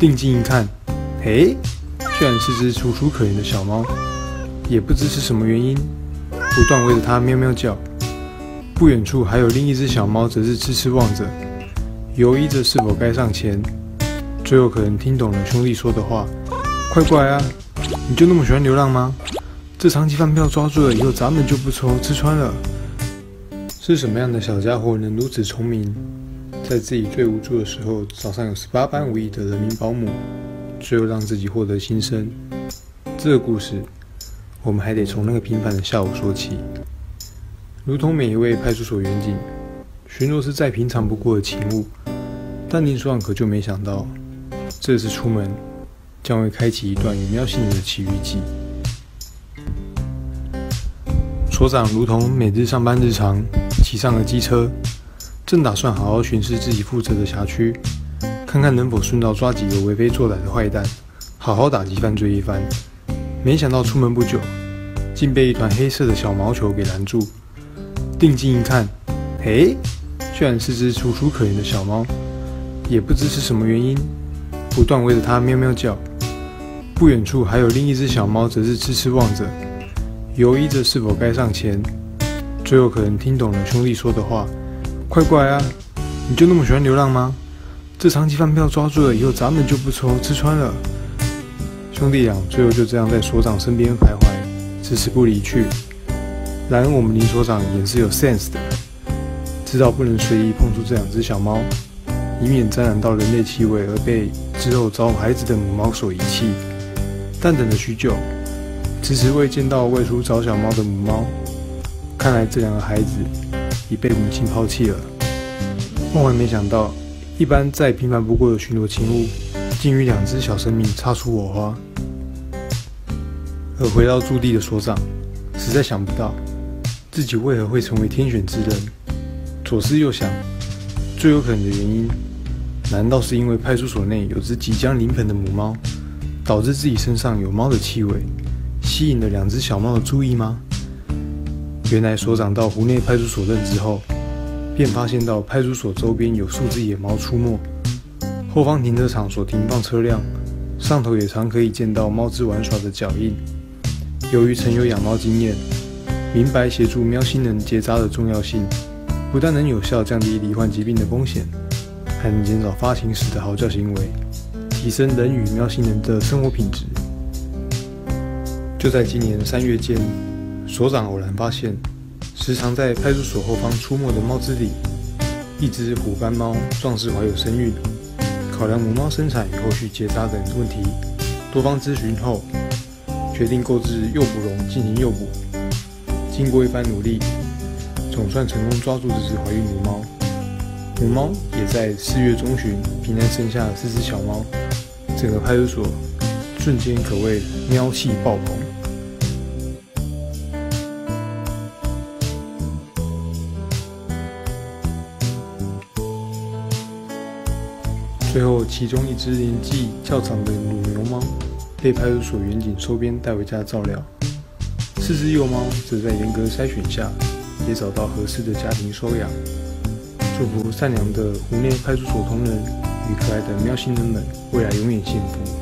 定睛一看，嘿，居然是只楚楚可怜的小猫，也不知是什么原因，不断围着它喵喵叫。不远处还有另一只小猫，则是痴痴望着，犹豫着是否该上前。最后可能听懂了兄弟说的话，快过来啊！你就那么喜欢流浪吗？这长期饭票抓住了以后，咱们就不愁吃穿了。是什么样的小家伙能如此聪明，在自己最无助的时候，找上有十八般武艺的人民保姆，最后让自己获得新生？这个故事，我们还得从那个平凡的下午说起。如同每一位派出所员警，巡逻是再平常不过的勤务，但林所长可就没想到，这次出门将会开启一段与喵星人的奇遇记。所长如同每日上班日常，骑上了机车，正打算好好巡视自己负责的辖区，看看能否顺道抓几个为非作歹的坏蛋，好好打击犯罪一番。没想到出门不久，竟被一团黑色的小毛球给拦住。定睛一看，嘿，居然是只楚楚可怜的小猫，也不知是什么原因，不断围着它喵喵叫。不远处还有另一只小猫，则是痴痴望着，犹豫着是否该上前。最后可能听懂了兄弟说的话，快过来啊！你就那么喜欢流浪吗？这长期饭票抓住了以后，咱们就不愁吃穿了。兄弟俩最后就这样在所长身边徘徊，迟迟不离去。然而，我们林所长也是有 sense 的，知道不能随意碰触这两只小猫，以免沾染到人类气味而被之后找孩子的母猫所遗弃。但等了许久，迟迟未见到外出找小猫的母猫，看来这两个孩子已被母亲抛弃了。万万没想到，一般再平凡不过的巡逻勤务，竟与两只小生命擦出火花。而回到驻地的所长，实在想不到。自己为何会成为天选之人？左思右想，最有可能的原因，难道是因为派出所内有只即将临盆的母猫，导致自己身上有猫的气味，吸引了两只小猫的注意吗？原来所长到湖内派出所任职后，便发现到派出所周边有数只野猫出没，后方停车场所停放车辆上头也常可以见到猫只玩耍的脚印。由于曾有养猫经验。明白协助喵星人结扎的重要性，不但能有效降低罹患疾病的风险，还能减少发情时的嚎叫行为，提升人与喵星人的生活品质。就在今年三月间，所长偶然发现，时常在派出所后方出没的猫只里，一只虎斑猫壮士怀有身孕，考量母猫生产与后续结扎等问题，多方咨询后，决定购置诱捕笼进行诱捕。经过一番努力，总算成功抓住这只怀孕母猫。母猫也在四月中旬平安生下四只小猫，整个派出所瞬间可谓喵气爆棚。最后，其中一只年纪较长的母牛猫被派出所员警收编带回家照料。四只幼猫则在严格筛选下，也找到合适的家庭收养。祝福善良的湖内派出所同仁与可爱的喵星人们未来永远幸福。